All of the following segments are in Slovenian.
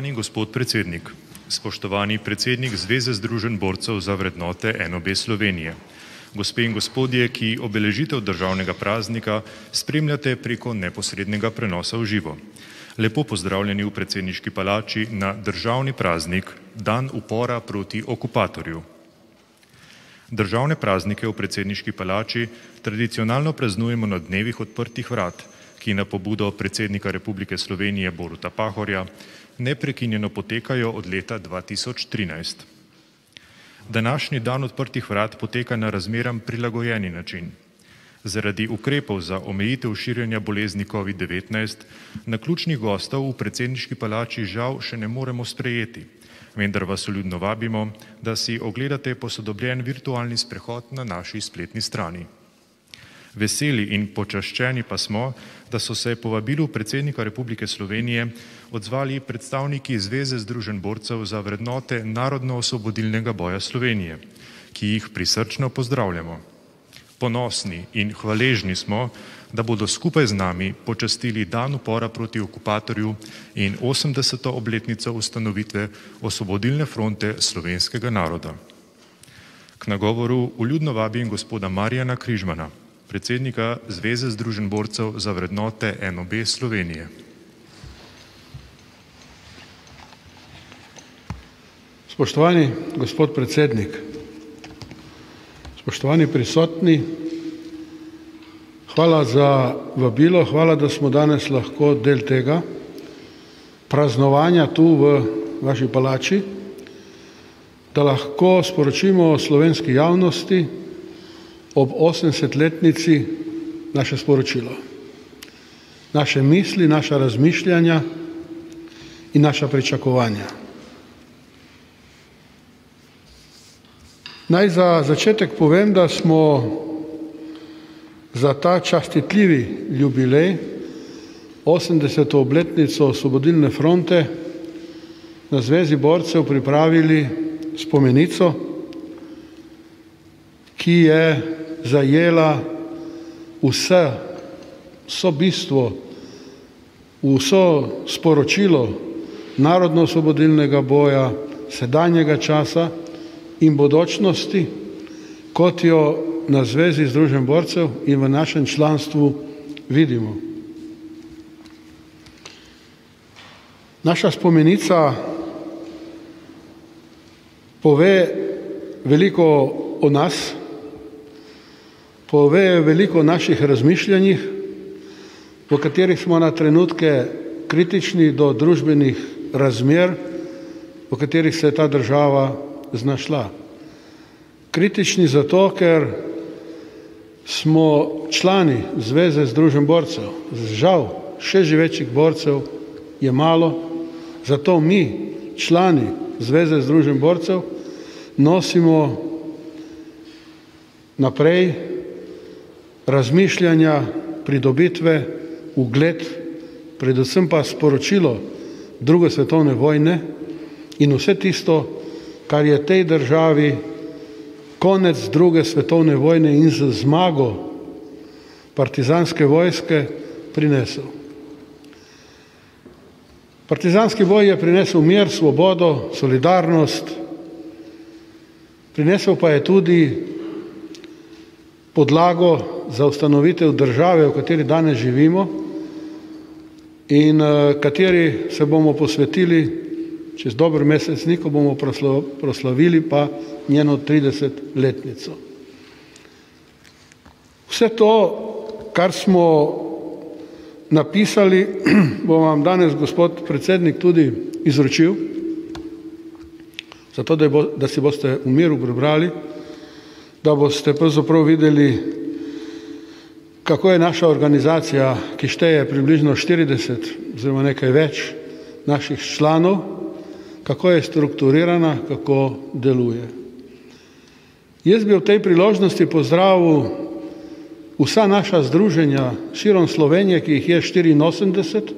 Spoštovani gospod predsednik, spoštovani predsednik Zveze združen borcev za vrednote NOB Slovenije, gospe in gospodje, ki obeležitev državnega praznika spremljate preko neposrednega prenosa v živo. Lepo pozdravljeni v predsedniški palači na državni praznik, dan upora proti okupatorju. Državne praznike v predsedniški palači tradicionalno praznujemo na dnevih odprtih vrat, ki na pobudo predsednika Republike Slovenije Boruta Pahorja neprekinjeno potekajo od leta 2013. Današnji dan odprtih vrat poteka na razmeram prilagojeni način. Zaradi ukrepov za omejitev širjenja bolezni COVID-19 na ključnih gostov v predsedniški palači žal še ne moremo sprejeti, vendar vas ljudno vabimo, da si ogledate posodobljen virtualni sprehod na naši spletni strani. Veseli in počaščeni pa smo, da so se povabilu predsednika Republike Slovenije odzvali predstavniki Zveze združen borcev za vrednote narodno-osvobodilnega boja Slovenije, ki jih prisrčno pozdravljamo. Ponosni in hvaležni smo, da bodo skupaj z nami počastili dan upora proti okupatorju in 80. obletnico ustanovitve Osvobodilne fronte slovenskega naroda. K nagovoru uljudno vabim gospoda Marjana Križmana, predsednika Zveze združen borcev za vrednote NOB Slovenije. Spoštovani gospod predsednik, spoštovani prisotni, hvala za vabilo, hvala, da smo danes lahko del tega praznovanja tu v vaši palači, da lahko sporočimo slovenski javnosti, ob osemdesetletnici naše sporočilo, naše misli, naša razmišljanja in naša pričakovanja. Naj za začetek povem, da smo za ta častitljivi jubilej, osemdeseto obletnico Osvobodilne fronte na Zvezi borcev pripravili spomenico, ki je zajela vse, vse bistvo, vse sporočilo narodno-osvobodilnega boja sedanjega časa in bodočnosti, kot jo na Zvezi združenj borcev in v našem članstvu vidimo. Naša spomenica pove veliko o nas, pove veliko o naših razmišljanjih, v katerih smo na trenutke kritični do družbenih razmer, v katerih se je ta država znašla. Kritični zato, ker smo člani Zveze združenj borcev, žal še živečih borcev je malo, zato mi, člani Zveze združenj borcev, nosimo naprej razmišljanja, pridobitve, ugled, predvsem pa sporočilo druge svetovne vojne in vse tisto, kar je tej državi konec druge svetovne vojne in z zmago partizanske vojske prinesel. Partizanski boj je prinesel mir, svobodo, solidarnost, prinesel pa je tudi podlago za ustanovitev države, v kateri danes živimo in kateri se bomo posvetili čez dober mesec dni, ko bomo proslavili pa njeno tridesetletnico. Vse to, kar smo napisali, bom vam danes, gospod predsednik, tudi izročil, zato da da si boste v miru prebrali, da boste pravzaprav videli, kako je naša organizacija, ki šteje približno štirideset oziroma nekaj več naših članov, kako je strukturirana, kako deluje. Jaz bi ob tej priložnosti pozdravil vsa naša združenja širom Slovenije, ki jih je štiriinosemdeset,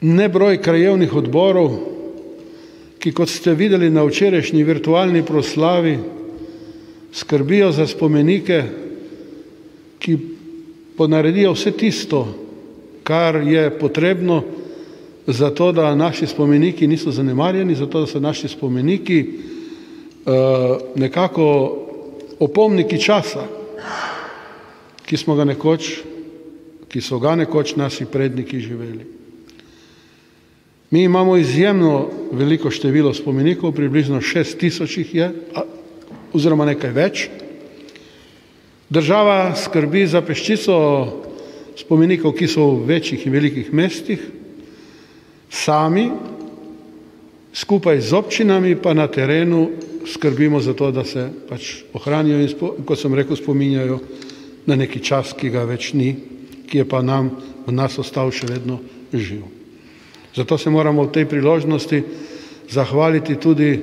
nebroj krajevnih odborov, ki, kot ste videli na včerajšnji virtualni proslavi, skrbijo za spomenike, ki ponaredijo vse tisto, kar je potrebno, zato da naši spomeniki niso zanemarjeni, zato da so naši spomeniki uh, nekako opomniki časa, ki smo ga nekoč, ki so ga nekoč naši predniki živeli. Mi imamo izjemno veliko število spomenikov, približno šest tisoč jih je, oziroma nekaj več. Država skrbi za peščico spomenikov, ki so v večjih in velikih mestih, sami, skupaj z občinami pa na terenu skrbimo za to, da se pač ohranijo in, kot sem rekel, spominjajo na neki čas, ki ga več ni, ki je pa nam v nas ostal še vedno živ. Zato se moramo v tej priložnosti zahvaliti tudi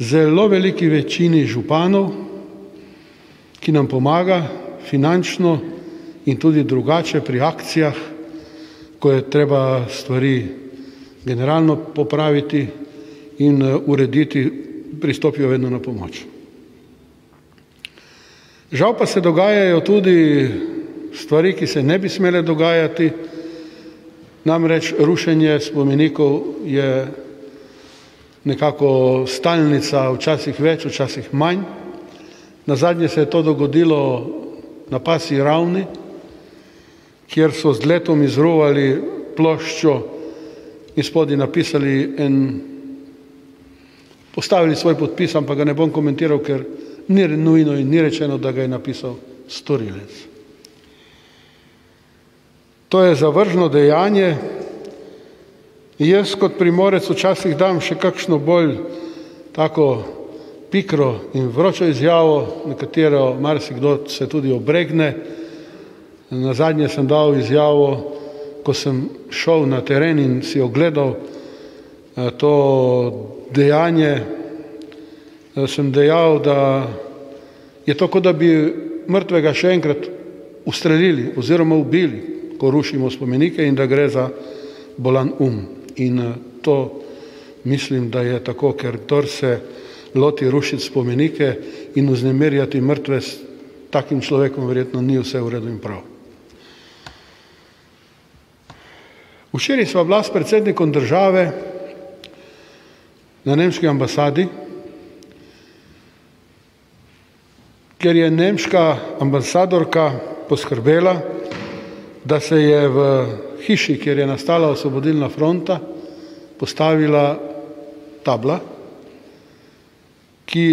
zelo veliki večini županov, ki nam pomaga finančno in tudi drugače pri akcijah, ko je treba stvari generalno popraviti in eh, urediti, pristopijo vedno na pomoč. Žal pa se dogajajo tudi stvari, ki se ne bi smele dogajati, Namreč rušenje spomenikov je nekako stalnica, včasih več, včasih manj. Na zadnje se je to dogodilo na pasi ravni, kjer so z letom izruvali ploščo in spodaj napisali en, postavili svoj podpis, ampak ga ne bom komentiral, ker ni nujno in ni rečeno, da ga je napisal storilec. To je zavržno dejanje. Jaz kot primorec včasih dam še kakšno bolj tako pikro in vročo izjavo, na katero marsikdo se tudi obregne. Na zadnje sem dal izjavo, ko sem šel na teren in si ogledal to dejanje, sem dejal, da je to, kot da bi mrtvega še enkrat ustrelili oziroma ubili ko rušimo spomenike in da gre za bolan um. In eh, to mislim, da je tako, ker tor se loti rušiti spomenike in vznemirjati mrtve s takim človekom verjetno ni vse v redu in prav. Včeraj sva bila s predsednikom države na nemški ambasadi, ker je nemška ambasadorka poskrbela, da se je v hiši, kjer je nastala osvobodilna fronta, postavila tabla, ki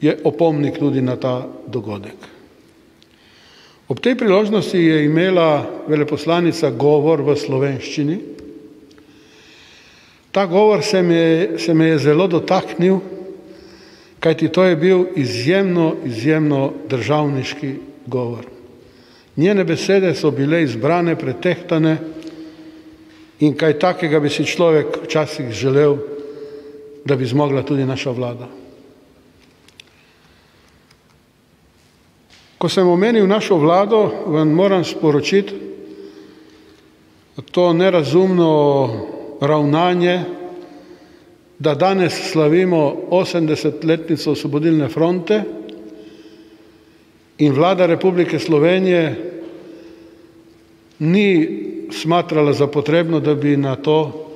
je opomnik tudi na ta dogodek. Ob tej priložnosti je imela veleposlanica govor v slovenščini. Ta govor se me, se me je zelo dotaknil, kajti to je bil izjemno, izjemno državniški govor. Njene besede so bile izbrane, pretehtane in kaj takega bi si človek včasih želel, da bi zmogla tudi naša vlada. Ko sem omenil našo vlado, vam moram sporočiti to nerazumno ravnanje, da danes slavimo 80-letnico osvobodilne fronte, in vlada Republike Slovenije ni smatrala za potrebno, da bi na to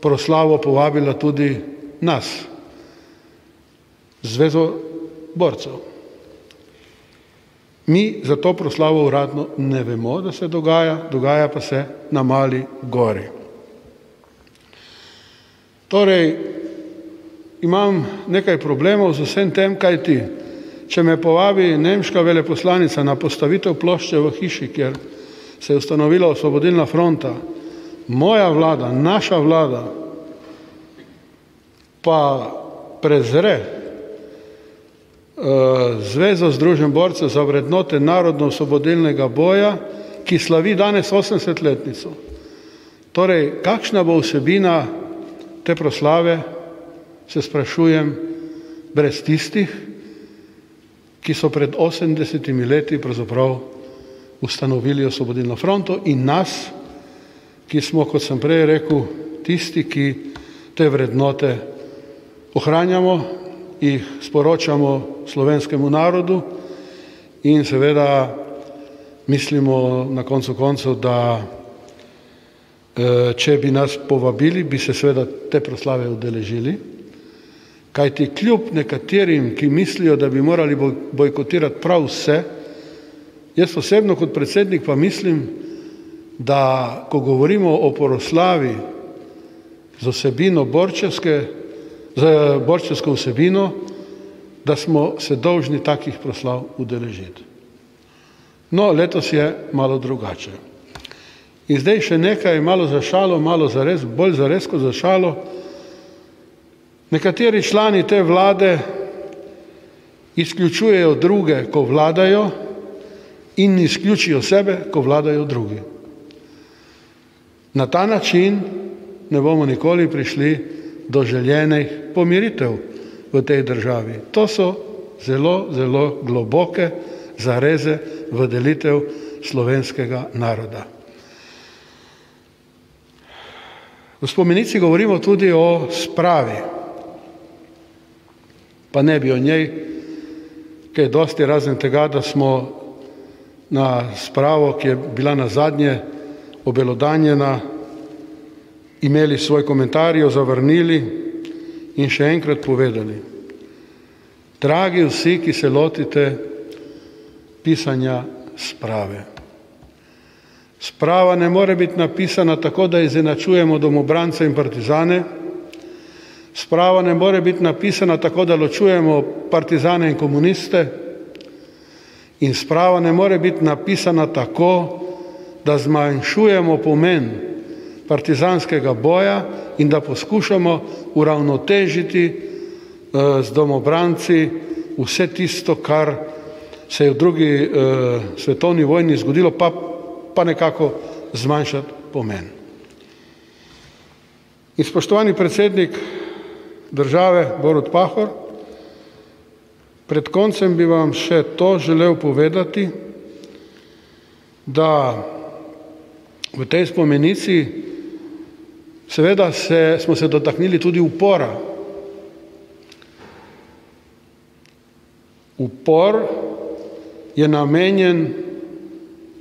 proslavo povabila tudi nas, Zvezo borcev. Mi za to proslavo uradno ne vemo, da se dogaja, dogaja pa se na mali gori. Torej, imam nekaj problemov z vsem tem, kaj ti če me povabi nemška veleposlanica na postavitev plošče v hiši, kjer se je ustanovila osvobodilna fronta, moja vlada, naša vlada, pa prezre uh, Zvezo Združen borcev za vrednote narodno-osvobodilnega boja, ki slavi danes 80-letnico. Torej, kakšna bo vsebina te proslave, se sprašujem, brez tistih, ki so pred 80 leti pravzaprav ustanovili osvobodilno fronto in nas, ki smo, kot sem prej rekel, tisti, ki te vrednote ohranjamo, jih sporočamo slovenskemu narodu in seveda mislimo na koncu koncev, da Eh, če bi nas povabili, bi se seveda te proslave udeležili, kajti kljub nekaterim, ki mislijo, da bi morali bojkotirati prav vse, jaz osebno kot predsednik pa mislim, da ko govorimo o poroslavi z osebino borčevske, z borčevsko vsebino, da smo se dolžni takih proslav udeležiti. No, letos je malo drugače. In zdaj še nekaj, malo za šalo, malo za res, bolj za res kot za šalo. Nekateri člani te vlade izključujejo druge, ko vladajo, in izključijo sebe, ko vladajo drugi. Na ta način ne bomo nikoli prišli do željenih pomiritev v tej državi. To so zelo, zelo globoke zareze v delitev slovenskega naroda. V spomenici govorimo tudi o spravi, pa ne bi o njej, kaj dosti razen tega, da smo na spravo, ki je bila na zadnje obelodanjena, imeli svoj komentar, jo zavrnili in še enkrat povedali. Dragi vsi, ki se lotite pisanja sprave. Sprava ne more biti napisana tako, da izenačujemo domobrance in partizane. Sprava ne more biti napisana tako, da ločujemo partizane in komuniste. In sprava ne more biti napisana tako, da zmanjšujemo pomen partizanskega boja in da poskušamo uravnotežiti uh, z domobranci vse tisto, kar se je v drugi uh, svetovni vojni zgodilo, pa pa nekako zmanjšati pomen. In spoštovani predsednik države Borut Pahor, pred koncem bi vam še to želel povedati, da v tej spomenici seveda se, smo se dotaknili tudi upora. Upor je namenjen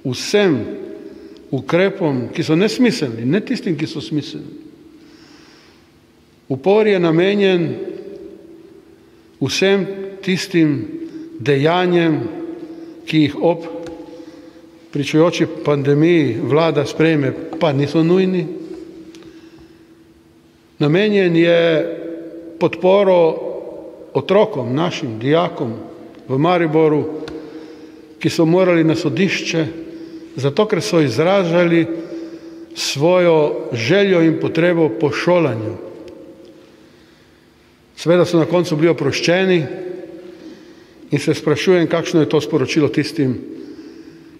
vsem ukrepom, ki so nesmiselni, ne tistim, ki so smiselni. Upor je namenjen vsem tistim dejanjem, ki jih ob pričujoči pandemiji vlada sprejme, pa niso nujni. Namenjen je podporo otrokom, našim dijakom v Mariboru, ki so morali na sodišče zato ker so izražali svojo željo in potrebo po šolanju. Seveda so na koncu bili oproščeni in se sprašujem, kakšno je to sporočilo tistim,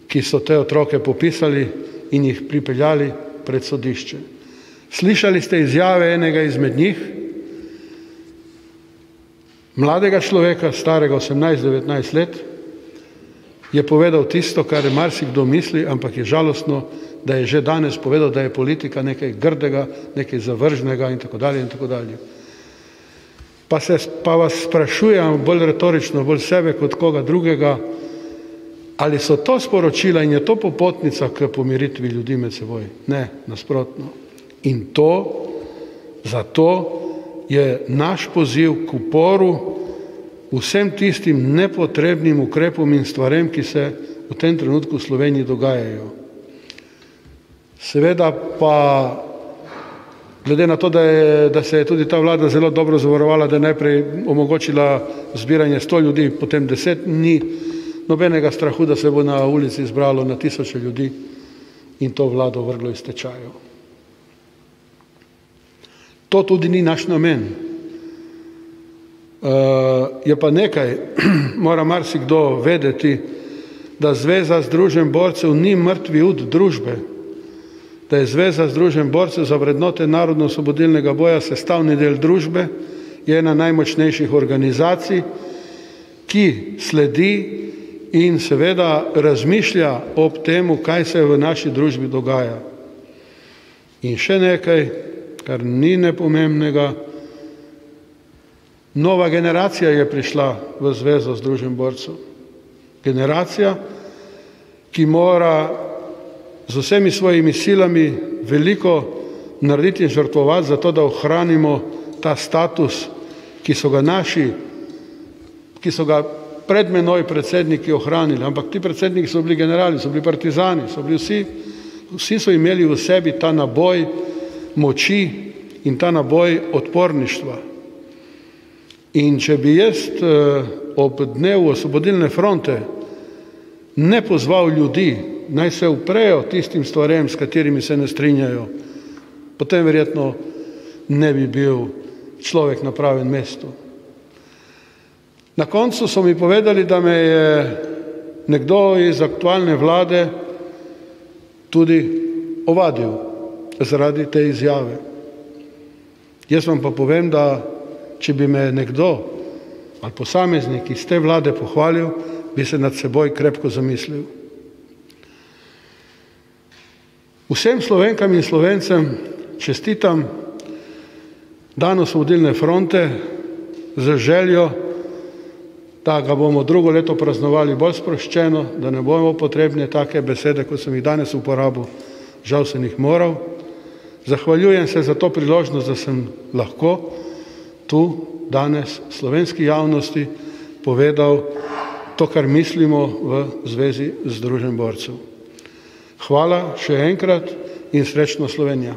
ki so te otroke popisali in jih pripeljali pred sodišče. Slišali ste izjave enega izmed njih, mladega človeka, starega 18-19 let, je povedal tisto, kar marsikdo misli, ampak je žalostno, da je že danes povedal, da je politika nekaj grdega, nekaj zavržnega in tako dalje in tako dalje. Pa, se, pa vas sprašujem bolj retorično, bolj sebe kot koga drugega, ali so to sporočila in je to popotnica k pomiritvi ljudi med seboj? Ne, nasprotno. In to, zato je naš poziv k uporu, vsem tistim nepotrebnim ukrepom in stvarem, ki se v tem trenutku v Sloveniji dogajajo. Seveda pa, glede na to, da, je, da se je tudi ta vlada zelo dobro zavarovala, da je najprej omogočila zbiranje sto ljudi, potem deset, ni nobenega strahu, da se bo na ulici zbralo na tisoče ljudi in to vlado vrglo iz tečajev. To tudi ni naš namen. Eh, je pa nekaj, mora marsikdo vedeti, da Zveza združen borcev ni mrtvi ud družbe, da je Zveza združen borcev za vrednote narodno-osvobodilnega boja sestavni del družbe, je ena najmočnejših organizacij, ki sledi in seveda razmišlja ob temu, kaj se v naši družbi dogaja. In še nekaj, kar ni nepomembnega, Nova generacija je prišla v Zvezo Združen borcev. Generacija, ki mora z vsemi svojimi silami veliko narediti in žrtvovati za to, da ohranimo ta status, ki so ga naši, ki so ga pred menoj predsedniki ohranili, ampak ti predsedniki so bili generali, so bili partizani, so bili vsi, vsi so imeli v sebi ta naboj moči in ta naboj odporništva. In če bi jaz eh, ob dnevu osvobodilne fronte ne pozval ljudi, naj se uprejo tistim stvarem, s katerimi se ne strinjajo, potem verjetno ne bi bil človek na pravem mestu. Na koncu so mi povedali, da me je nekdo iz aktualne vlade tudi ovadil zaradi te izjave. Jaz vam pa povem, da če bi me nekdo ali posameznik iz te vlade pohvalil, bi se nad seboj krepko zamislil. Vsem slovenkam in slovencem čestitam dan osvobodilne fronte z željo, da ga bomo drugo leto praznovali bolj sproščeno, da ne bomo potrebne take besede, kot sem jih danes uporabil, žal sem jih moral. Zahvaljujem se za to priložnost, da sem lahko tu danes slovenski javnosti povedal to, kar mislimo v Zvezi Združen borcev. Hvala še enkrat in srečno Slovenija.